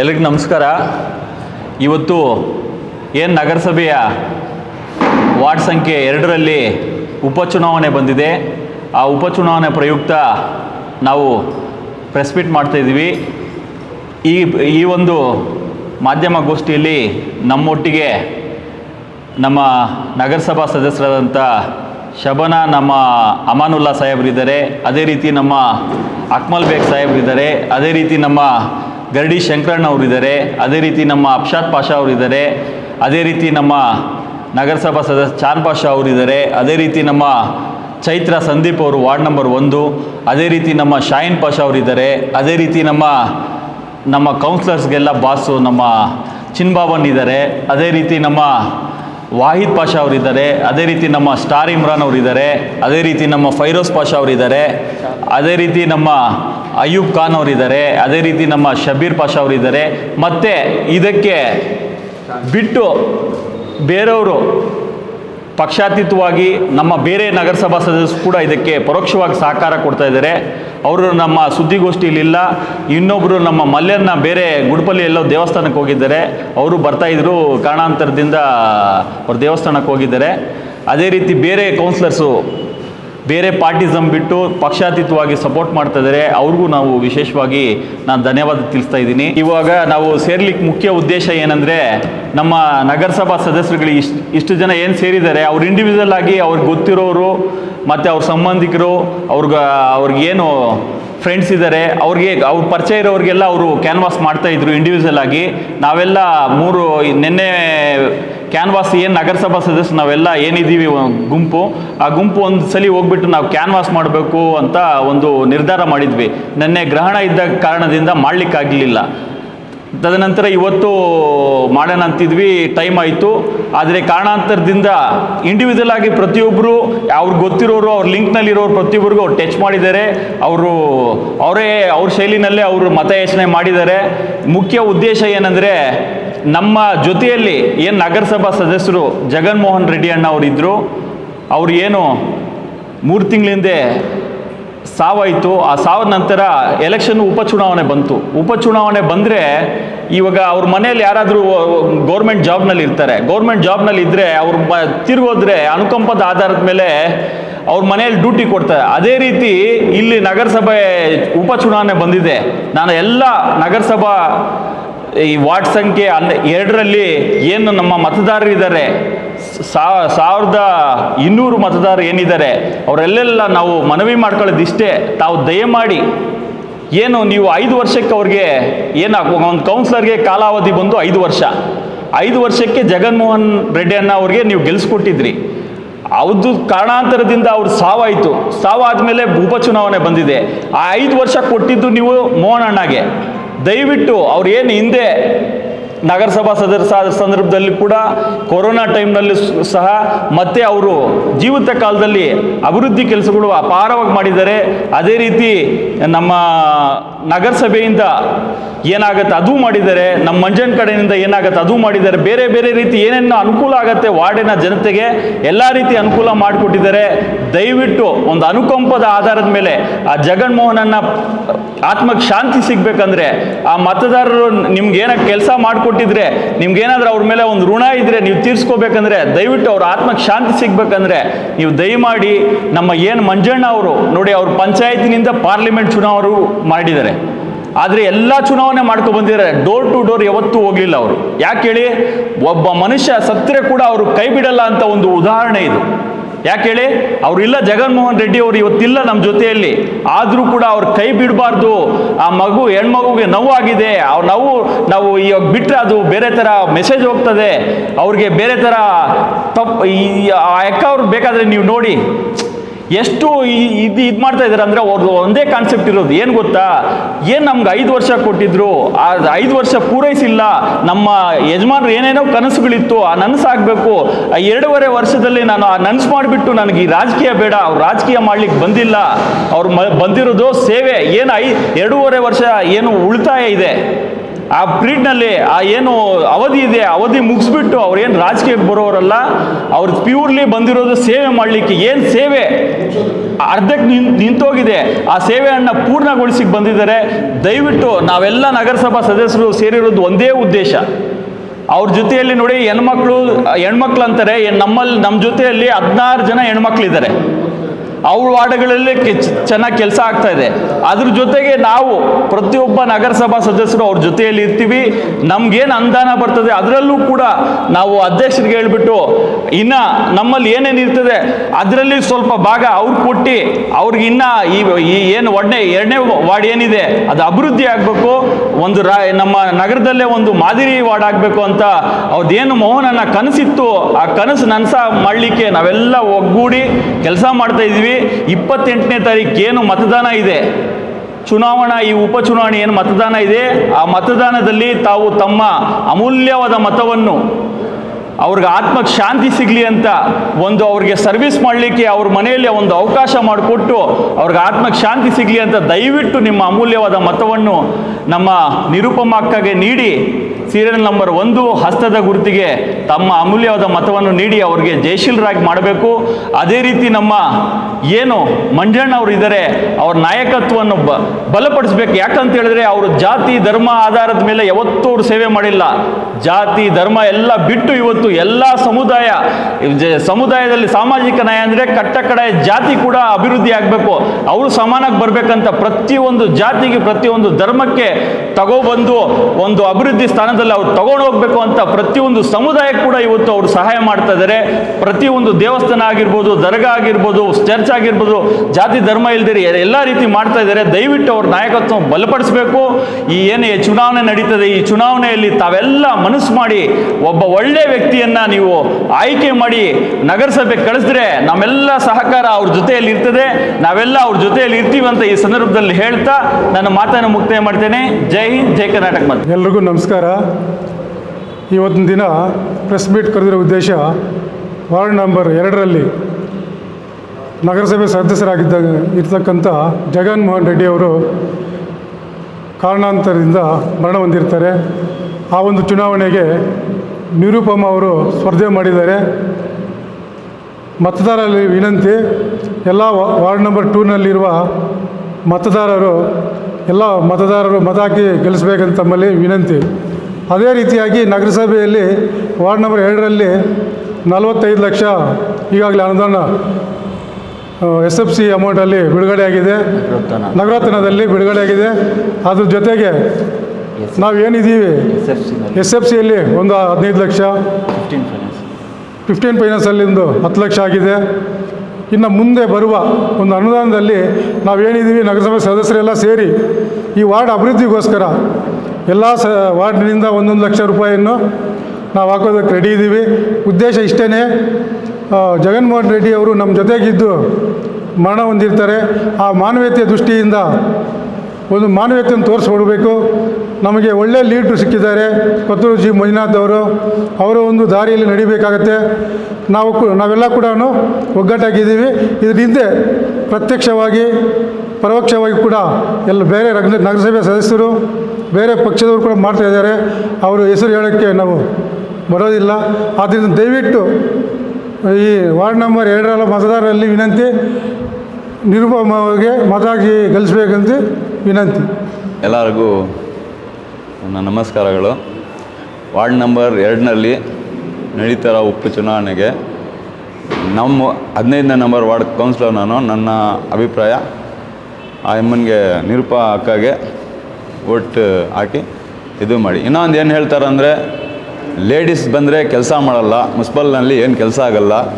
ಎಲ್ರಿಗೂ ನಮಸ್ಕಾರ. ಇವತ್ತು ಏನು ನಗರಸಭೆಯ ವಾರ್ಡ್ ಸಂಖ್ಯೆ ಎರಡರಲ್ಲಿ ಉಪಚುನಾವಣೆ ಬಂದಿದೆ. ಆ ಉಪಚುನಾವಣೆ ಪ್ರಯುಕ್ತ ನಾವು ಪ್ರೆಸ್ ಮೀಟ್ ಮಾಡ್ತಾಯಿದ್ದೀವಿ ಈ ಈ ಒಂದು ಮಾಧ್ಯಮ ಗೋಷ್ಠಿಯಲ್ಲಿ ನಮ್ಮೊಟ್ಟಿಗೆ ನಮ್ಮ ನಗರಸಭಾ ಸದಸ್ಯರಾದಂಥ ಶಬನ ನಮ್ಮ ಅಮಾನುಲ್ಲಾ ಸಾಹೇಬ್ರಿದ್ದಾರೆ. ಅದೇ ರೀತಿ ನಮ್ಮ ಅಕ್ಮಲ್ ಬೇಗ್ ಸಾಹೇಬ್ರಿದ್ದಾರೆ. ಅದೇ ರೀತಿ ನಮ್ಮ ಗರಡಿ ಶಂಕರಣ್ಣ ಅವರಿದ್ದಾರೆ. ಅದೇ ರೀತಿ ನಮ್ಮ ಅಪ್ಷಾತ್ ಪಾಷಾ ಅವರಿದ್ದಾರೆ. ಅದೇ ರೀತಿ ನಮ್ಮ ನಗರಸಭಾ ಸದಸ್ಯ ಚಾನ್ ಪಾಷಾ ಅವರಿದ್ದಾರೆ. ಅದೇ ರೀತಿ ನಮ್ಮ ಚೈತ್ರ ಸಂದೀಪ್ ಅವರು ವಾರ್ಡ್ ನಂಬರ್ ಒಂದು. ಅದೇ ರೀತಿ ನಮ್ಮ ಶಾಯಿನ್ ಪಾಷಾ ಅವರಿದ್ದಾರೆ. ಅದೇ ರೀತಿ ನಮ್ಮ ನಮ್ಮ ಕೌನ್ಸಿಲರ್ಸ್ಗೆಲ್ಲ ಬಾಸು ನಮ್ಮ ಚಿನ್ಬಾಬನ್ ಇದ್ದಾರೆ. ಅದೇ ರೀತಿ ನಮ್ಮ ವಾಹಿದ್ ಪಾಷಾ ಅವರಿದ್ದಾರೆ. ಅದೇ ರೀತಿ ನಮ್ಮ ಸ್ಟಾರ್ ಇಮ್ರಾನ್ ಅವರಿದ್ದಾರೆ. ಅದೇ ರೀತಿ ನಮ್ಮ ಫೈರೋಸ್ ಪಾಷಾ ಅವರಿದ್ದಾರೆ. ಅದೇ ರೀತಿ ನಮ್ಮ ಅಯೂಬ್ ಖಾನ್ ಅವರಿದ್ದಾರೆ, ಅದೇ ರೀತಿ ನಮ್ಮ ಶಬೀರ್ ಪಾಷಾ ಅವರಿದ್ದಾರೆ. ಮತ್ತು ಇದಕ್ಕೆ ಬಿಟ್ಟು ಬೇರೆಯವರು ಪಕ್ಷಾತೀತವಾಗಿ ನಮ್ಮ ಬೇರೆ ನಗರಸಭಾ ಸದಸ್ಯರು ಕೂಡ ಇದಕ್ಕೆ ಪರೋಕ್ಷವಾಗಿ ಸಹಕಾರ ಕೊಡ್ತಾ ಇದ್ದಾರೆ. ಅವರು ನಮ್ಮ ಸುದ್ದಿಗೋಷ್ಠಿಯಲ್ಲಿಲ್ಲ ಇನ್ನೊಬ್ಬರು ನಮ್ಮ ಮಲ್ಯನ ಬೇರೆ ಗುಡ್ಪಲ್ಲಿ ಎಲ್ಲೋ ದೇವಸ್ಥಾನಕ್ಕೆ ಹೋಗಿದ್ದಾರೆ. ಅವರು ಬರ್ತಾಯಿದ್ರು ಕಾರಣಾಂತರದಿಂದ ಅವ್ರ ದೇವಸ್ಥಾನಕ್ಕೆ ಹೋಗಿದ್ದಾರೆ. ಅದೇ ರೀತಿ ಬೇರೆ ಕೌನ್ಸಿಲರ್ಸು ಬೇರೆ ಪಾರ್ಟಿಸಮ್ ಬಿಟ್ಟು ಪಕ್ಷಾತೀತವಾಗಿ ಸಪೋರ್ಟ್ ಮಾಡ್ತಾ ಇದ್ದಾರೆ. ಅವ್ರಿಗೂ ನಾವು ವಿಶೇಷವಾಗಿ ನಾನು ಧನ್ಯವಾದ ತಿಳಿಸ್ತಾ ಇದ್ದೀನಿ. ಇವಾಗ ನಾವು ಸೇರ್ಲಿಕ್ಕೆ ಮುಖ್ಯ ಉದ್ದೇಶ ಏನಂದರೆ, ನಮ್ಮ ನಗರಸಭಾ ಸದಸ್ಯರುಗಳು ಇಷ್ಟು ಇಷ್ಟು ಜನ ಏನು ಸೇರಿದ್ದಾರೆ, ಅವ್ರು ಇಂಡಿವಿಜುವಲ್ ಆಗಿ ಅವ್ರಿಗೆ ಗೊತ್ತಿರೋರು ಮತ್ತು ಅವ್ರ ಸಂಬಂಧಿಕರು, ಅವ್ರಿಗೆ ಅವ್ರಿಗೇನು ಫ್ರೆಂಡ್ಸ್ ಇದ್ದಾರೆ ಅವ್ರಿಗೆ ಅವ್ರ ಪರಿಚಯ ಇರೋರಿಗೆಲ್ಲ ಅವರು ಕ್ಯಾನ್ವಾಸ್ ಮಾಡ್ತಾಯಿದ್ರು ಇಂಡಿವಿಜುವಲ್ ಆಗಿ. ನಾವೆಲ್ಲ ಮೂರು, ನಿನ್ನೆ ಕ್ಯಾನ್ವಾಸ್ ಏನು ನಗರಸಭಾ ಸದಸ್ಯರು ನಾವೆಲ್ಲ ಏನಿದ್ದೀವಿ ಗುಂಪು. ಆ ಗುಂಪು ಒಂದು ಸಲ ಹೋಗ್ಬಿಟ್ಟು ನಾವು ಕ್ಯಾನ್ವಾಸ್ ಮಾಡಬೇಕು ಅಂತ ಒಂದು ನಿರ್ಧಾರ ಮಾಡಿದ್ವಿ. ನಿನ್ನೆ ಗ್ರಹಣ ಇದ್ದ ಕಾರಣದಿಂದ ಮಾಡಲಿಕ್ಕಾಗಲಿಲ್ಲ. ತದನಂತರ ಇವತ್ತು ಮಾಡೋಣ ಅಂತಿದ್ವಿ ಟೈಮ್ ಆಯಿತು. ಆದರೆ ಕಾರಣಾಂತರದಿಂದ ಇಂಡಿವಿಜುವಲ್ ಆಗಿ ಪ್ರತಿಯೊಬ್ಬರು ಅವ್ರಿಗೆ ಗೊತ್ತಿರೋರು, ಅವ್ರ ಲಿಂಕ್ನಲ್ಲಿರೋರು ಪ್ರತಿಯೊಬ್ಬರಿಗೂ ಅವ್ರು ಟಚ್ ಮಾಡಿದ್ದಾರೆ. ಅವರು, ಅವರೇ, ಅವ್ರ ಶೈಲಿನಲ್ಲೇ ಅವರು ಮತಯಾಚನೆ ಮಾಡಿದ್ದಾರೆ. ಮುಖ್ಯ ಉದ್ದೇಶ ಏನಂದರೆ, ನಮ್ಮ ಜೊತೆಯಲ್ಲಿ ಏನು ನಗರಸಭಾ ಸದಸ್ಯರು ಜಗನ್ಮೋಹನ್ ರೆಡ್ಡಿ ಅಣ್ಣ ಅವರಿದ್ದರು ಅವ್ರು ಏನು ಮೂರು ತಿಂಗಳ ಹಿಂದೆ ಸಾವಾಯಿತು. ಆ ಸಾವದ ನಂತರ ಎಲೆಕ್ಷನ್ ಉಪಚುನಾವಣೆ ಬಂತು. ಉಪಚುನಾವಣೆ ಬಂದರೆ ಇವಾಗ ಅವ್ರ ಮನೇಲಿ ಯಾರಾದರೂ ಗೌರ್ಮೆಂಟ್ ಜಾಬ್ನಲ್ಲಿ ಇರ್ತಾರೆ. ಗೌರ್ಮೆಂಟ್ ಜಾಬ್ನಲ್ಲಿ ಇದ್ದರೆ ಅವ್ರು ಬ ತಿರುಗೋದ್ರೆ ಅನುಕಂಪದ ಆಧಾರದ ಮೇಲೆ ಅವ್ರ ಮನೇಲಿ ಡ್ಯೂಟಿ ಕೊಡ್ತಾರೆ. ಅದೇ ರೀತಿ ಇಲ್ಲಿ ನಗರಸಭೆ ಉಪಚುನಾವಣೆ ಬಂದಿದೆ. ನಾನು ಎಲ್ಲ ನಗರಸಭಾ ಈ ವಾರ್ಡ್ ಸಂಖ್ಯೆ ಅಲ್ಲಿ ಎರಡರಲ್ಲಿ ಏನು ನಮ್ಮ ಮತದಾರರು ಇದ್ದಾರೆ ಸಾ ಸಾವಿರದ ಇನ್ನೂರು ಮತದಾರರು ಏನಿದ್ದಾರೆ, ಅವರೆಲ್ಲೆಲ್ಲ ನಾವು ಮನವಿ ಮಾಡ್ಕೊಳ್ಳೋದಿಷ್ಟೇ. ತಾವು ದಯಮಾಡಿ ಏನು ನೀವು ಐದು ವರ್ಷಕ್ಕೆ ಅವ್ರಿಗೆ ಏನು ಒಂದು ಕೌನ್ಸಿಲರ್ಗೆ ಕಾಲಾವಧಿ ಬಂದು ಐದು ವರ್ಷ. ಐದು ವರ್ಷಕ್ಕೆ ಜಗನ್ಮೋಹನ್ ರೆಡ್ಡಿಯನ್ನು ಅವ್ರಿಗೆ ನೀವು ಗೆಲ್ಲಿಸ್ಕೊಟ್ಟಿದ್ರಿ ಅದು ಕಾರಣಾಂತರದಿಂದ ಅವ್ರು ಸಾವಾಯಿತು. ಸಾವಾದ್ಮೇಲೆ ಉಪಚುನಾವಣೆ ಬಂದಿದೆ. ಆ ಐದು ವರ್ಷ ಕೊಟ್ಟಿದ್ದು ನೀವು ಮೋಹನ್ ಅಣ್ಣಗೆ. ದಯವಿಟ್ಟು ಅವ್ರು ಏನು ಹಿಂದೆ ನಗರಸಭಾ ಸದಸ್ಯ ಸಂದರ್ಭದಲ್ಲಿ ಕೂಡ ಕೊರೋನಾ ಟೈಮ್ನಲ್ಲಿ ಸಹ ಮತ್ತೆ ಅವರು ಜೀವಿತ ಕಾಲದಲ್ಲಿ ಅಭಿವೃದ್ಧಿ ಕೆಲಸಗಳು ಅಪಾರವಾಗಿ ಮಾಡಿದ್ದಾರೆ. ಅದೇ ರೀತಿ ನಮ್ಮ ನಗರಸಭೆಯಿಂದ ಏನಾಗುತ್ತೆ ಅದು ಮಾಡಿದ್ದಾರೆ. ನಮ್ಮ ಮಂಜನ್ ಕಡೆಯಿಂದ ಏನಾಗುತ್ತೆ ಅದು ಮಾಡಿದ್ದಾರೆ. ಬೇರೆ ಬೇರೆ ರೀತಿ ಏನೇನು ಅನುಕೂಲ ಆಗುತ್ತೆ ವಾರ್ಡಿನ ಜನತೆಗೆ ಎಲ್ಲ ರೀತಿ ಅನುಕೂಲ ಮಾಡಿಕೊಟ್ಟಿದ್ದಾರೆ. ದಯವಿಟ್ಟು ಒಂದು ಅನುಕಂಪದ ಆಧಾರದ ಮೇಲೆ ಆ ಜಗನ್ಮೋಹನನ್ನ ಆತ್ಮಕ್ಕೆ ಶಾಂತಿ ಸಿಗಬೇಕಂದ್ರೆ ಆ ಮತದಾರರು ನಿಮ್ಗೆ ಏನಕ್ಕೆ ಕೆಲಸ ಮಾಡಿಕೊಟ್ಟಿದ್ರೆ ನಿಮ್ಗೇನಾದ್ರೂ ಅವ್ರ ಮೇಲೆ ಒಂದು ಋಣ ಇದ್ರೆ ನೀವು ತೀರ್ಸ್ಕೋಬೇಕಂದ್ರೆ, ದಯವಿಟ್ಟು ಅವ್ರ ಆತ್ಮಕ್ಕೆ ಶಾಂತಿ ಸಿಗ್ಬೇಕಂದ್ರೆ ನೀವು ದಯಮಾಡಿ ನಮ್ಮ ಏನು ಮಂಜಣ್ಣ ಅವರು, ನೋಡಿ ಅವ್ರ ಪಂಚಾಯತಿನಿಂದ ಪಾರ್ಲಿಮೆಂಟ್ ಚುನಾವಣೆ ಮಾಡಿದ್ದಾರೆ. ಆದರೆ ಎಲ್ಲ ಚುನಾವಣೆ ಮಾಡ್ಕೊ ಬಂದಿದ್ದಾರೆ ಡೋರ್ ಟು ಡೋರ್ ಯಾವತ್ತೂ ಹೋಗಲಿಲ್ಲ ಅವರು. ಯಾಕೆ ಹೇಳಿ? ಒಬ್ಬ ಮನುಷ್ಯ ಸತ್ತರೆ ಕೂಡ ಅವರು ಕೈ ಬಿಡಲ್ಲ ಅಂತ ಒಂದು ಉದಾಹರಣೆ ಇದು. ಯಾಕೆ ಹೇಳಿ? ಅವರಿಲ್ಲ ಜಗನ್ಮೋಹನ್ ರೆಡ್ಡಿ ಅವರು ಇವತ್ತಿಲ್ಲ ನಮ್ಮ ಜೊತೆಯಲ್ಲಿ. ಆದರೂ ಕೂಡ ಅವ್ರ ಕೈ ಬಿಡಬಾರ್ದು. ಆ ಮಗು, ಹೆಣ್ಮಗುಗೆ ನೋವಾಗಿದೆ ಅವ್ರ ನೋವು ನಾವು ಇವಾಗ ಬಿಟ್ಟರೆ ಅದು ಬೇರೆ ಥರ ಮೆಸೇಜ್ ಹೋಗ್ತದೆ. ಅವ್ರಿಗೆ ಬೇರೆ ಥರ ತಪ್ಪು ಈ ಅಕ್ಕ ಅವ್ರು ಬೇಕಾದರೆ ನೀವು ನೋಡಿ. ಎಷ್ಟು ಇದು ಇದು ಮಾಡ್ತಾ ಇದ್ದಾರೆ ಅಂದರೆ ಅವ್ರದ್ದು ಒಂದೇ ಕಾನ್ಸೆಪ್ಟ್ ಇರೋದು. ಏನು ಗೊತ್ತಾ? ಏನು ನಮ್ಗೆ ಐದು ವರ್ಷ ಕೊಟ್ಟಿದ್ರು, ಆ ಐದು ವರ್ಷ ಪೂರೈಸಿಲ್ಲ, ನಮ್ಮ ಯಜಮಾನ್ರು ಏನೇನೋ ಕನಸುಗಳಿತ್ತು, ಆ ನನಸಾಗಬೇಕು ಆ ಎರಡೂವರೆ ವರ್ಷದಲ್ಲಿ ನಾನು ಆ ನನಸು ಮಾಡಿಬಿಟ್ಟು ನನಗೆ ಈ ರಾಜಕೀಯ ಬೇಡ, ಅವ್ರು ರಾಜಕೀಯ ಮಾಡ್ಲಿಕ್ಕೆ ಬಂದಿಲ್ಲ. ಅವ್ರು ಮ ಬಂದಿರೋದು ಸೇವೆ. ಏನು ಐ ಎರಡೂವರೆ ವರ್ಷ ಏನು ಉಳಿತಾಯ ಇದೆ. ಆ ಪೀರಿಯಡ್ನಲ್ಲಿ ಆ ಏನು ಅವಧಿ ಇದೆ ಅವಧಿ ಮುಗಿಸ್ಬಿಟ್ಟು ಅವ್ರೇನು ರಾಜಕೀಯಕ್ಕೆ ಬರೋರಲ್ಲ, ಅವ್ರು ಪ್ಯೂರ್ಲಿ ಬಂದಿರೋದು ಸೇವೆ ಮಾಡಲಿಕ್ಕೆ ಏನು ಸೇವೆ? ಅರ್ಧಕ್ಕೆ ನಿನ್ ನಿಂತೋಗಿದೆ. ಆ ಸೇವೆಯನ್ನು ಪೂರ್ಣಗೊಳಿಸಿ ಬಂದಿದ್ದಾರೆ. ದಯವಿಟ್ಟು ನಾವೆಲ್ಲ ನಗರಸಭಾ ಸದಸ್ಯರು ಸೇರಿರೋದು ಒಂದೇ ಉದ್ದೇಶ. ಅವ್ರ ಜೊತೆಯಲ್ಲಿ ನೋಡಿ ಹೆಣ್ಮಕ್ಳು ಹೆಣ್ಮಕ್ಳು ಅಂತಾರೆ ನಮ್ಮಲ್ಲಿ ನಮ್ಮ ಜೊತೆಯಲ್ಲಿ ಹದಿನಾರು ಜನ ಹೆಣ್ಮಕ್ಳಿದ್ದಾರೆ. ಅವ್ರ ವಾರ್ಡ್ಗಳಲ್ಲಿ ಚೆನ್ನಾಗಿ ಕೆಲಸ ಆಗ್ತಾ ಇದೆ. ಅದ್ರ ಜೊತೆಗೆ ನಾವು ಪ್ರತಿಯೊಬ್ಬ ನಗರಸಭಾ ಸದಸ್ಯರು ಅವ್ರ ಜೊತೆಯಲ್ಲಿ ಇರ್ತೀವಿ. ನಮ್ಗೇನು ಅನುದಾನ ಬರ್ತದೆ ಅದರಲ್ಲೂ ಕೂಡ ನಾವು ಅಧ್ಯಕ್ಷರಿಗೆ ಹೇಳ್ಬಿಟ್ಟು ಇನ್ನ ನಮ್ಮಲ್ಲಿ ಏನೇನು ಇರ್ತದೆ ಅದರಲ್ಲಿ ಸ್ವಲ್ಪ ಭಾಗ ಅವ್ರು ಕೊಟ್ಟು ಅವ್ರಿಗೆ ಇನ್ನ ಈ ಏನು ಒಡನೆ ಎರಡನೇ ವಾರ್ಡ್ ಏನಿದೆ ಅದು ಅಭಿವೃದ್ಧಿ ಆಗಬೇಕು. ಒಂದು ರಾ ನಮ್ಮ ನಗರದಲ್ಲೇ ಒಂದು ಮಾದರಿ ವಾರ್ಡ್ ಆಗಬೇಕು ಅಂತ ಅವ್ರದ್ದೇನು ಮೋಹನನ್ನ ಕನಸಿತ್ತು ಆ ಕನಸು ನನಸ ಮಾಡಲಿಕ್ಕೆ ನಾವೆಲ್ಲ ಒಗ್ಗೂಡಿ ಕೆಲಸ ಮಾಡ್ತಾ ಇದ್ದೀವಿ ಇಪ್ಪತ್ತೆಂಟನೇ ತಾರೀಕು ಮತದಾನ ಇದೆ? ಚುನಾವಣಾ, ಈ ಉಪಚುನಾವಣೆ ಏನು ಮತದಾನ ಇದೆ? ಆ ಮತದಾನದಲ್ಲಿ ತಾವು ತಮ್ಮ ಅಮೂಲ್ಯವಾದ ಮತವನ್ನು, ಅವ್ರಿಗೆ ಆತ್ಮಕ್ಕೆ ಶಾಂತಿ ಸಿಗಲಿ ಅಂತ ಒಂದು ಅವ್ರಿಗೆ ಸರ್ವಿಸ್ ಮಾಡಲಿಕ್ಕೆ ಅವ್ರ ಮನೆಯಲ್ಲಿ ಒಂದು ಅವಕಾಶ ಮಾಡಿಕೊಟ್ಟು ಅವ್ರಿಗೆ ಆತ್ಮಕ್ಕೆ ಶಾಂತಿ ಸಿಗಲಿ ಅಂತ ದಯವಿಟ್ಟು ನಿಮ್ಮ ಅಮೂಲ್ಯವಾದ ಮತವನ್ನು ನಮ್ಮ ನಿರುಪಮ ಅಕ್ಕಗೆ ನೀಡಿ ಸೀರಿಯಲ್ ನಂಬರ್ ಒಂದು ಹಸ್ತದ ಗುರುತಿಗೆ ತಮ್ಮ ಅಮೂಲ್ಯವಾದ ಮತವನ್ನು ನೀಡಿ ಅವರಿಗೆ ಜಯಶೀಲರಾಗಿ ಮಾಡಬೇಕು. ಅದೇ ರೀತಿ ನಮ್ಮ ಏನು ಮಂಜಣ್ಣ ಅವರು ಇದ್ದಾರೆ, ಅವ್ರ ನಾಯಕತ್ವವನ್ನು ಬಲಪಡಿಸಬೇಕು. ಯಾಕಂತ ಹೇಳಿದ್ರೆ ಅವರು ಜಾತಿ, ಧರ್ಮ ಆಧಾರದ ಮೇಲೆ ಯಾವತ್ತೂ ಅವರು ಸೇವೆ ಮಾಡಿಲ್ಲ. ಜಾತಿ, ಧರ್ಮ ಎಲ್ಲ ಬಿಟ್ಟು ಇವತ್ತು ಎಲ್ಲ ಸಮುದಾಯ ಸಮುದಾಯದಲ್ಲಿ ಸಾಮಾಜಿಕ ನ್ಯಾಯ ಅಂದರೆ ಕಟ್ಟಕಡೆ ಜಾತಿ ಕೂಡ ಅಭಿವೃದ್ಧಿ ಆಗಬೇಕು. ಅವರು ಸಮಾನಕ್ಕೆ ಬರಬೇಕಂತ ಪ್ರತಿಯೊಂದು ಜಾತಿಗೆ, ಪ್ರತಿಯೊಂದು ಧರ್ಮಕ್ಕೆ ತಗೊಬಂದು ಒಂದು ಅಭಿವೃದ್ಧಿ ಸ್ಥಾನದಲ್ಲಿ ಅವ್ರು ತಗೊಂಡು ಹೋಗ್ಬೇಕು ಅಂತ ಪ್ರತಿಯೊಂದು ಸಮುದಾಯ ಕೂಡ ಇವತ್ತು ಅವರು ಸಹಾಯ ಮಾಡ್ತಾ ಇದ್ದಾರೆ ಪ್ರತಿಯೊಂದು ದೇವಸ್ಥಾನ ಆಗಿರ್ಬೋದು, ದರ್ಗಾ ಆಗಿರ್ಬೋದು, ಚರ್ಚ್ ಆಗಿರ್ಬೋದು, ಜಾತಿ, ಧರ್ಮ ಇಲ್ದಿರಿ ಎಲ್ಲ ರೀತಿ ಮಾಡ್ತಾ ಇದ್ದಾರೆ ದಯವಿಟ್ಟು ಅವ್ರ ನಾಯಕತ್ವ ಬಲಪಡಿಸಬೇಕು. ಈ ಏನು ಚುನಾವಣೆ ನಡೀತದೆ, ಈ ಚುನಾವಣೆಯಲ್ಲಿ ತಾವೆಲ್ಲ ಮನಸ್ಸು ಮಾಡಿ ಒಬ್ಬ ಒಳ್ಳೆ ವ್ಯಕ್ತಿಯನ್ನ ನೀವು ಆಯ್ಕೆ ಮಾಡಿ ನಗರಸಭೆ ಕಳಿಸಿದ್ರೆ ನಮ್ಮೆಲ್ಲ ಸಹಕಾರ ಅವ್ರ ಜೊತೆಯಲ್ಲಿ ಇರ್ತದೆ. ನಾವೆಲ್ಲ ಅವ್ರ ಜೊತೆಯಲ್ಲಿ ಇರ್ತೀವಿ ಅಂತ ಈ ಸಂದರ್ಭದಲ್ಲಿ ಹೇಳ್ತಾ ನನ್ನ ಮಾತನ್ನು ಮುಕ್ತಾಯ ಮಾಡ್ತೇನೆ. ಜೈ ಹಿಂದ್, ಜೈ ಕರ್ನಾಟಕ ಎಲ್ರಿಗೂ ನಮಸ್ಕಾರ. ಇವತ್ತಿನ ದಿನ ಪ್ರೆಸ್ ಮೀಟ್ ಕರೆದಿರೋ ಉದ್ದೇಶ ವಾರ್ಡ್ ನಂಬರ್ ಎರಡರಲ್ಲಿ ನಗರಸಭೆ ಸದಸ್ಯರಾಗಿದ್ದ ಇರ್ತಕ್ಕಂಥ ಜಗನ್ಮೋಹನ್ ರೆಡ್ಡಿ ಅವರು ಕಾರಣಾಂತರದಿಂದ ಮರಣ ಹೊಂದಿರ್ತಾರೆ. ಆ ಒಂದು ಚುನಾವಣೆಗೆ ನಿರುಪಮ ಅವರು ಸ್ಪರ್ಧೆ ಮಾಡಿದ್ದಾರೆ. ಮತದಾರರಲ್ಲಿ ವಿನಂತಿ, ಎಲ್ಲ ವಾರ್ಡ್ ನಂಬರ್ ಟೂನಲ್ಲಿರುವ ಮತದಾರರು, ಎಲ್ಲ ಮತದಾರರು ಮತ ಹಾಕಿ ಗೆಲ್ಲಿಸ್ಬೇಕಂತ ತಮ್ಮಲ್ಲಿ ವಿನಂತಿ. ಅದೇ ರೀತಿಯಾಗಿ ನಗರಸಭೆಯಲ್ಲಿ ವಾರ್ಡ್ ನಂಬರ್ ಎರಡರಲ್ಲಿ ನಲವತ್ತೈದು ಲಕ್ಷ ಈಗಾಗಲೇ ಅನುದಾನ ಎಸ್ ಎಫ್ ಸಿ ಅಮೌಂಟಲ್ಲಿ ಬಿಡುಗಡೆ ಆಗಿದೆ. ನಗರೋತ್ಥಾನದಲ್ಲಿ ಬಿಡುಗಡೆ ಆಗಿದೆ. ಅದ್ರ ಜೊತೆಗೆ ನಾವು ಏನಿದ್ದೀವಿ? ಎಸ್ ಎಫ್ ಸಿಯಲ್ಲಿ ಒಂದು ಹದಿನೈದು ಲಕ್ಷ. ಫಿಫ್ಟೀನ್ ಫೈನಾನ್ಸಲ್ಲಿ ಒಂದು ಹತ್ತು ಲಕ್ಷ ಆಗಿದೆ. ಇನ್ನು ಮುಂದೆ ಬರುವ ಒಂದು ಅನುದಾನದಲ್ಲಿ ನಾವೇನಿದ್ದೀವಿ ನಗರಸಭೆ ಸದಸ್ಯರೆಲ್ಲ ಸೇರಿ ಈ ವಾರ್ಡ್ ಅಭಿವೃದ್ಧಿಗೋಸ್ಕರ ಎಲ್ಲ ಸ ವಾರ್ಡ್ನಿಂದ ಒಂದೊಂದು ಲಕ್ಷ ರೂಪಾಯಿಯನ್ನು ನಾವು ಹಾಕೋದಕ್ಕೆ ರೆಡಿ ಇದ್ದೀವಿ ಉದ್ದೇಶ ಇಷ್ಟೇ ಜಗನ್ಮೋಹನ್ ರೆಡ್ಡಿ ಅವರು ನಮ್ಮ ಜೊತೆಗಿದ್ದು ಮರಣ ಹೊಂದಿರ್ತಾರೆ. ಆ ಮಾನವೀಯತೆಯ ದೃಷ್ಟಿಯಿಂದ ಒಂದು ಮಾನವೀಯತೆಯನ್ನು ತೋರಿಸ್ಕೊಡ್ಬೇಕು. ನಮಗೆ ಒಳ್ಳೆಯ ಲೀಡ್ರು ಸಿಕ್ಕಿದ್ದಾರೆ. ಕೊತ್ತೂರು ಜಿ ಮಂಜುನಾಥ್ ಅವರು, ಅವರ ಒಂದು ದಾರಿಯಲ್ಲಿ ನಡಿಬೇಕಾಗತ್ತೆ. ನಾವು ನಾವೆಲ್ಲ ಕೂಡ ಒಗ್ಗಟ್ಟಾಗಿದ್ದೀವಿ. ಇದ್ರ ಹಿಂದೆ ಪ್ರತ್ಯಕ್ಷವಾಗಿ, ಪರೋಕ್ಷವಾಗಿ ಕೂಡ ಎಲ್ಲ ಬೇರೆ ನಗರಸಭೆ ಸದಸ್ಯರು ಬೇರೆ ಪಕ್ಷದವರು ಕೂಡ ಮಾಡ್ತಾ ಇದ್ದಾರೆ. ಅವರು ಹೆಸರು ಹೇಳೋಕ್ಕೆ ನಾವು ಬರೋದಿಲ್ಲ. ಆದ್ದರಿಂದ ದಯವಿಟ್ಟು ಈ ವಾರ್ಡ್ ನಂಬರ್ ಎರಡರಲ್ಲ ಮತದಾರರಲ್ಲಿ ವಿನಂತಿ ನಿರುಪಮವಾಗಿ ಮತ ಹಾಕಿ ಗೆಲ್ಲಿಸ್ಬೇಕಂತ ವಿನಂತಿ. ಎಲ್ಲರಿಗೂ ನನ್ನ ನಮಸ್ಕಾರಗಳು. ವಾರ್ಡ್ ನಂಬರ್ ಎರಡನಲ್ಲಿ ನಡೀತಾರ ಉಪಚುನಾವಣೆಗೆ ನಮ್ಮ ಹದಿನೈದನೇ ನಂಬರ್ ವಾರ್ಡ್ ಕೌನ್ಸಿಲರ್ ನಾನು, ನನ್ನ ಅಭಿಪ್ರಾಯ ಆ ಎಮ್ಮನಿಗೆ ನಿರುಪ ಅಕ್ಕಗೆ ಓಟ್ ಹಾಕಿ ಇದು ಮಾಡಿ. ಇನ್ನೊಂದು ಏನು ಹೇಳ್ತಾರಂದರೆ ಲೇಡೀಸ್ ಬಂದರೆ ಕೆಲಸ ಮಾಡಲ್ಲ ಮುನ್ಸಿಪಲ್ನಲ್ಲಿ ಏನು ಕೆಲಸ ಆಗಲ್ಲ.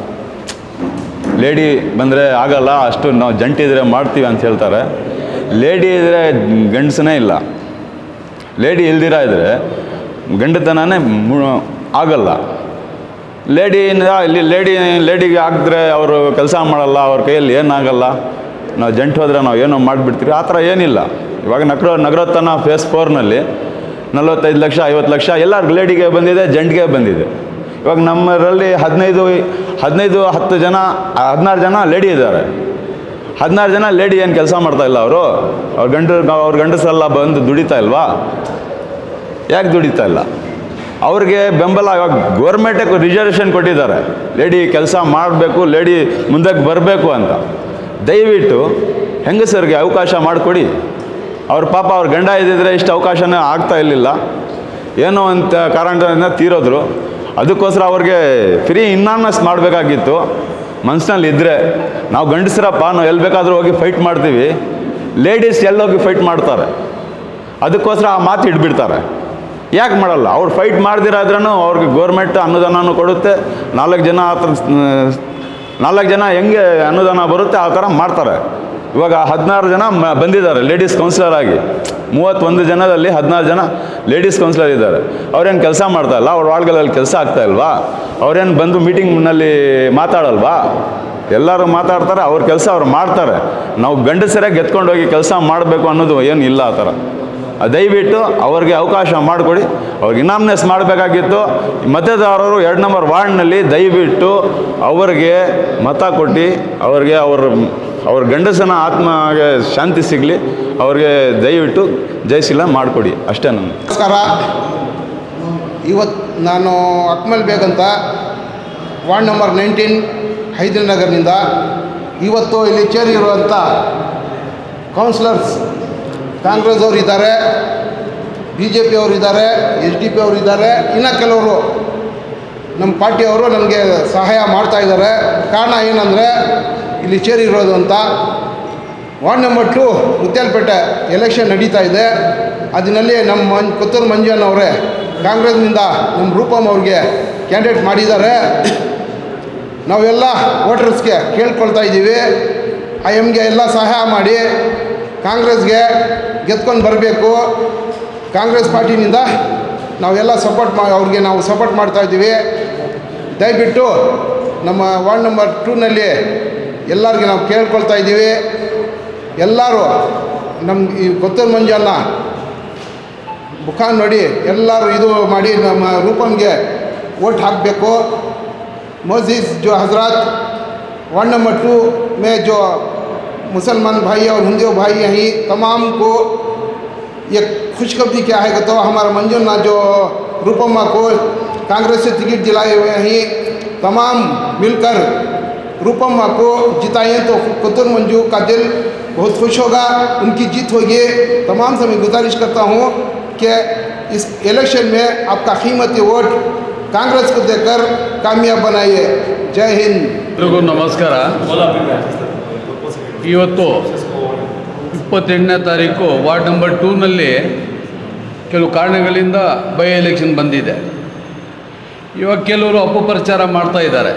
ಲೇಡಿ ಬಂದರೆ ಆಗಲ್ಲ, ಅಷ್ಟು ನಾವು ಜಂಟಿದ್ರೆ ಮಾಡ್ತೀವಿ ಅಂತ ಹೇಳ್ತಾರೆ. ಲೇಡಿ ಇದ್ದರೆ ಗಂಡಸನೇ ಇಲ್ಲ. ಲೇಡಿ ಇಲ್ದಿರ ಇದ್ದರೆ ಗಂಡತನನೇ ಮು- ಆಗಲ್ಲ. ಲೇಡಿಯಿಂದ ಇಲ್ಲಿ ಲೇಡಿ, ಲೇಡಿಗೆ ಹಾಕಿದ್ರೆ ಅವರು ಕೆಲಸ ಮಾಡಲ್ಲ, ಅವ್ರ ಕೈಯಲ್ಲಿ ಏನಾಗಲ್ಲ ನಾವು ಜಂಟ್ ಹೋದರೆ ನಾವು ಏನೋ ಮಾಡಿಬಿಡ್ತೀವಿ. ಆ ಥರ ಏನಿಲ್ಲ. ಇವಾಗ ನಗರ ನಗರೋತ್ತನ ಫೇಸ್ ಫೋರ್ನಲ್ಲಿ ನಲವತ್ತೈದು ಲಕ್ಷ, ಐವತ್ತು ಲಕ್ಷ ಎಲ್ಲ ಲೇಡಿಗೆ ಬಂದಿದೆ, ಜಂಟ್ಗೆ ಬಂದಿದೆ. ಇವಾಗ ನಮ್ಮರಲ್ಲಿ ಹದಿನೈದು ಹದಿನೈದು, ಹತ್ತು ಜನ, ಹದಿನಾರು ಜನ ಲೇಡಿ ಇದ್ದಾರೆ. ಹದಿನಾರು ಜನ ಲೇಡಿ ಏನು ಕೆಲಸ ಮಾಡ್ತಾ ಇಲ್ಲ ಅವರು? ಅವ್ರ ಗಂಡ ಅವ್ರ ಗಂಡಸರೆಲ್ಲ ಬಂದು ದುಡಿತಾ ಇಲ್ವಾ? ಯಾಕೆ ದುಡಿತಾ ಇಲ್ಲ? ಅವ್ರಿಗೆ ಬೆಂಬಲ ಇವಾಗ ಗೋರ್ಮೆಂಟೇ ರಿಸರ್ವೇಷನ್ ಕೊಟ್ಟಿದ್ದಾರೆ. ಲೇಡಿ ಕೆಲಸ ಮಾಡಬೇಕು, ಲೇಡಿ ಮುಂದಕ್ಕೆ ಬರಬೇಕು ಅಂತ. ದಯವಿಟ್ಟು ಹೆಂಗಸರಿಗೆ ಅವಕಾಶ ಮಾಡಿಕೊಡಿ. ಅವ್ರ ಪಾಪ ಅವ್ರ ಗಂಡ ಇದ್ದಿದ್ರೆ ಇಷ್ಟು ಅವಕಾಶನೇ ಆಗ್ತಾ ಇರಲಿಲ್ಲ. ಏನೋ ಅಂತ ಕಾರಣದಿಂದ ತೀರೋದ್ರು. ಅದಕ್ಕೋಸ್ಕರ ಅವ್ರಿಗೆ ಫ್ರೀ ಇನ್ನಾನಸ್ ಮಾಡಬೇಕಾಗಿತ್ತು. ಮನ್ಸಿನಲ್ಲಿ ಇದ್ದರೆ ನಾವು ಗಂಡಸರಪ್ಪ, ನಾವು ಎಲ್ಲಿ ಬೇಕಾದರೂ ಹೋಗಿ ಫೈಟ್ ಮಾಡ್ತೀವಿ. ಲೇಡೀಸ್ ಎಲ್ಲೋಗಿ ಫೈಟ್ ಮಾಡ್ತಾರೆ. ಅದಕ್ಕೋಸ್ಕರ ಆ ಮಾತು ಇಟ್ಬಿಡ್ತಾರೆ. ಯಾಕೆ ಮಾಡಲ್ಲ? ಅವ್ರು ಫೈಟ್ ಮಾಡ್ದಿರಾದ್ರೂ ಅವ್ರಿಗೆ ಗೋರ್ಮೆಂಟ್ ಅನುದಾನನೂ ಕೊಡುತ್ತೆ. ನಾಲ್ಕು ಜನ ಆ ಥರ ನಾಲ್ಕು ಜನ ಹೆಂಗೆ ಅನುದಾನ ಬರುತ್ತೆ ಆ ಥರ ಮಾಡ್ತಾರೆ. ಇವಾಗ ಹದಿನಾರು ಜನ ಬಂದಿದ್ದಾರೆ ಲೇಡೀಸ್ ಕೌನ್ಸಿಲರ್ ಆಗಿ. ಮೂವತ್ತೊಂದು ಜನದಲ್ಲಿ ಹದಿನಾರು ಜನ ಲೇಡೀಸ್ ಕೌನ್ಸಿಲರ್ ಇದ್ದಾರೆ. ಅವ್ರೇನು ಕೆಲಸ ಮಾಡ್ತಾಯಿಲ್ಲ ಅವ್ರ ವಾರ್ಡ್ಗಳಲ್ಲಿ ಕೆಲಸ ಆಗ್ತಾ ಇಲ್ವಾ? ಅವ್ರೇನು ಬಂದು ಮೀಟಿಂಗ್ನಲ್ಲಿ ಮಾತಾಡಲ್ವಾ? ಎಲ್ಲರೂ ಮಾತಾಡ್ತಾರೆ, ಅವ್ರ ಕೆಲಸ ಅವ್ರು ಮಾಡ್ತಾರೆ. ನಾವು ಗಂಡಸರೇ ಗೆದ್ಕೊಂಡೋಗಿ ಕೆಲಸ ಮಾಡಬೇಕು ಅನ್ನೋದು ಏನು ಇಲ್ಲ ಆ ಥರ. ದಯವಿಟ್ಟು ಅವ್ರಿಗೆ ಅವಕಾಶ ಮಾಡಿಕೊಡಿ. ಅವ್ರಿಗೆ ಇನಾಮ್ನೆಸ್ ಮಾಡಬೇಕಾಗಿತ್ತು. ಮತದಾರರು ಎರಡು ನಂಬರ್ ವಾರ್ಡ್ನಲ್ಲಿ ದಯವಿಟ್ಟು ಅವರಿಗೆ ಮತ ಕೊಟ್ಟು ಅವ್ರಿಗೆ ಅವ್ರ ಅವ್ರ ಗಂಡಸನ ಆತ್ಮಗೆ ಶಾಂತಿ ಸಿಗಲಿ. ಅವ್ರಿಗೆ ದಯವಿಟ್ಟು ಜಯಶೀಲ ಮಾಡಿಕೊಡಿ. ಅಷ್ಟೇ ನಾನು ನಮಸ್ಕಾರ. ಇವತ್ತು ನಾನು ಅಕ್ಮಲ್ ಬೇಗಂತ ವಾರ್ಡ್ ನಂಬರ್ ನೈನ್ಟೀನ್ ಹೈದರಾನಗರ್ನಿಂದ. ಇವತ್ತು ಇಲ್ಲಿ ಚೇರಿರುವಂಥ ಕೌನ್ಸಿಲರ್ಸ್ ಕಾಂಗ್ರೆಸ್ ಅವರು ಇದ್ದಾರೆ ಬಿ ಜೆ ಪಿ ಅವರು ಇದ್ದಾರೆ, ಎಸ್ ಡಿ ಪಿ ಅವರು ಇದ್ದಾರೆ, ಇನ್ನು ಕೆಲವರು ನಮ್ಮ ಪಾರ್ಟಿಯವರು ನನಗೆ ಸಹಾಯ ಮಾಡ್ತಾ ಇದ್ದಾರೆ. ಕಾರಣ ಏನಂದರೆ ಇಲ್ಲಿ ಸೇರಿರೋದು ಅಂತ. Ward number two, Muthyalapete election ನಡೀತಾ ಇದೆ. ಅದಿನಲ್ಲಿ ನಮ್ಮ ಮಂ ಕೊತ್ತೂರು ಅವರೇ ಕಾಂಗ್ರೆಸ್ನಿಂದ ನಮ್ಮ ರೂಪಮ್ ಅವ್ರಿಗೆ ಕ್ಯಾಂಡಿಡೇಟ್ ಮಾಡಿದ್ದಾರೆ. ನಾವೆಲ್ಲ ವೋಟರ್ಸ್ಗೆ ಕೇಳ್ಕೊಳ್ತಾ ಇದ್ದೀವಿ. ಐ ಎಮ್ಗೆ ಎಲ್ಲ ಸಹಾಯ ಮಾಡಿ, ಕಾಂಗ್ರೆಸ್ಗೆ ಗೆದ್ಕೊಂಡು ಬರಬೇಕು. ಕಾಂಗ್ರೆಸ್ ಪಾರ್ಟಿನಿಂದ ನಾವೆಲ್ಲ ಸಪೋರ್ಟ್ ಮಾ ಅವ್ರಿಗೆ ನಾವು ಸಪೋರ್ಟ್ ಮಾಡ್ತಾ ಇದ್ದೀವಿ. ದಯವಿಟ್ಟು ನಮ್ಮ ವಾರ್ಡ್ ನಂಬರ್ ಟೂನಲ್ಲಿ ಎಲ್ಲರಿಗೆ ನಾವು ಕೇಳ್ಕೊಳ್ತಾ ಇದ್ದೀವಿ. ಎಲ್ಲರೂ ನಮ್ಮ ಈ ಗೊತ್ತೂರು ಮಂಜನ್ನು ಮುಖಾನ್ ನೋಡಿ ಎಲ್ಲರೂ ಇದು ಮಾಡಿ ನಮ್ಮ ರೂಪಂಗೆ ವೋಟ್ ಹಾಕಬೇಕು. ಮೋಸೀಸ್ ಜೋ ಹಜರತ್, ವಾರ್ಡ್ ನಂಬರ್ ಟೂ ಮೇ ಜೋ मुसलमान भाई और हिंदू भाई यहीं तमाम को ये खुशखबरी क्या है कि तो हमारा मंजुना जो रूपम्मा को कांग्रेस से टिकट दिलाए हुए हैं तमाम मिलकर रूपम्मा को जिताएँ तो कतुर मंजू का दिल बहुत खुश होगा उनकी जीत होगी। तमाम से मैं गुजारिश करता हूँ कि इस इलेक्शन में आपका कीमती वोट कांग्रेस को देकर कामयाब बनाइए। जय हिंद। नमस्कार। ಇವತ್ತು ಇಪ್ಪತ್ತೆಂಟನೇ ತಾರೀಕು ವಾರ್ಡ್ ನಂಬರ್ ಟೂನಲ್ಲಿ ಕೆಲವು ಕಾರಣಗಳಿಂದ ಬೈ ಎಲೆಕ್ಷನ್ ಬಂದಿದೆ. ಇವಾಗ ಕೆಲವರು ಅಪಪ್ರಚಾರ ಮಾಡ್ತಾ ಇದ್ದಾರೆ.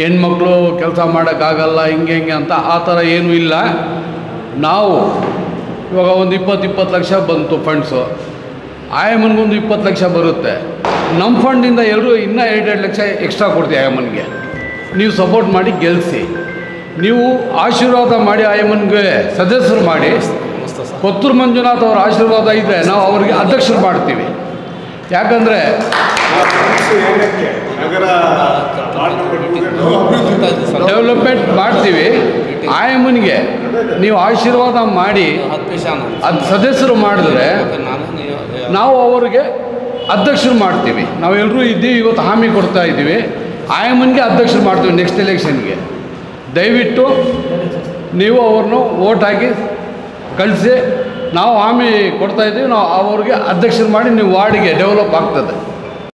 ಹೆಣ್ಮಕ್ಳು ಕೆಲಸ ಮಾಡೋಕ್ಕಾಗಲ್ಲ, ಹಿಂಗೆ ಹಿಂಗೆ ಅಂತ ಆ ಥರ ಏನೂ ಇಲ್ಲ. ನಾವು ಇವಾಗ ಒಂದು ಇಪ್ಪತ್ತು ಇಪ್ಪತ್ತು ಲಕ್ಷ ಬಂತು ಫಂಡ್ಸು ಆಯಮ್ಮನಿಗೊಂದು ಇಪ್ಪತ್ತು ಲಕ್ಷ ಬರುತ್ತೆ. ನಮ್ಮ ಫಂಡಿಂದ ಎಲ್ಲರೂ ಇನ್ನೂ ಎರಡೆರಡು ಲಕ್ಷ ಎಕ್ಸ್ಟ್ರಾ ಕೊಡ್ತೀವಿ ಆಯಮ್ಮನಿಗೆ. ನೀವು ಸಪೋರ್ಟ್ ಮಾಡಿ ಗೆಲ್ಲಿಸಿ ನೀವು ಆಶೀರ್ವಾದ ಮಾಡಿ ಆಯಮ್ಮನಿಗೆ ಸದಸ್ಯರು ಮಾಡಿ, ಕೊತ್ತೂರು ಮಂಜುನಾಥ್ ಅವರ ಆಶೀರ್ವಾದ ಇದ್ದರೆ ನಾವು ಅವರಿಗೆ ಅಧ್ಯಕ್ಷರು ಮಾಡ್ತೀವಿ. ಯಾಕಂದರೆ ಡೆವಲಪ್ಮೆಂಟ್ ಮಾಡ್ತೀವಿ. ಆಯಮ್ಮನಿಗೆ ನೀವು ಆಶೀರ್ವಾದ ಮಾಡಿ ಅದು ಸದಸ್ಯರು ಮಾಡಿದ್ರೆ ನಾವು ಅವರಿಗೆ ಅಧ್ಯಕ್ಷರು ಮಾಡ್ತೀವಿ. ನಾವೆಲ್ಲರೂ ಇದ್ದೀವಿ, ಇವತ್ತು ಹಾಮಿ ಕೊಡ್ತಾ ಇದ್ದೀವಿ. ಆಯಮ್ಮನಿಗೆ ಅಧ್ಯಕ್ಷರು ಮಾಡ್ತೀವಿ ನೆಕ್ಸ್ಟ್ ಎಲೆಕ್ಷನ್ಗೆ ದಯವಿಟ್ಟು ನೀವು ಅವ್ರನ್ನು ಓಟ್ ಹಾಕಿ ಕಳಿಸಿ. ನಾವು ಹಾಮಿ ಕೊಡ್ತಾಯಿದ್ದೀವಿ ನಾವು ಅವ್ರಿಗೆ ಅಧ್ಯಕ್ಷರು ಮಾಡಿ ನೀವು ವಾರ್ಡಿಗೆ ಡೆವಲಪ್ ಆಗ್ತದೆ.